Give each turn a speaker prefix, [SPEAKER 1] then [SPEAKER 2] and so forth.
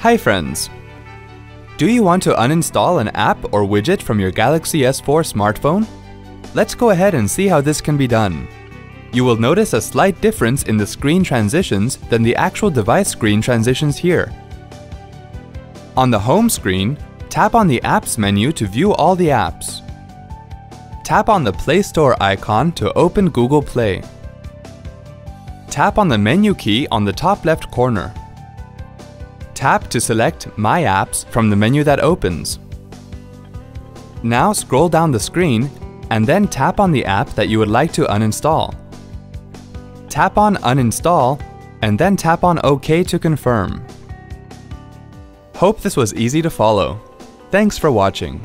[SPEAKER 1] Hi friends! Do you want to uninstall an app or widget from your Galaxy S4 smartphone? Let's go ahead and see how this can be done. You will notice a slight difference in the screen transitions than the actual device screen transitions here. On the home screen, tap on the Apps menu to view all the apps. Tap on the Play Store icon to open Google Play. Tap on the menu key on the top left corner. Tap to select My Apps from the menu that opens. Now scroll down the screen and then tap on the app that you would like to uninstall. Tap on Uninstall and then tap on OK to confirm. Hope this was easy to follow. Thanks for watching.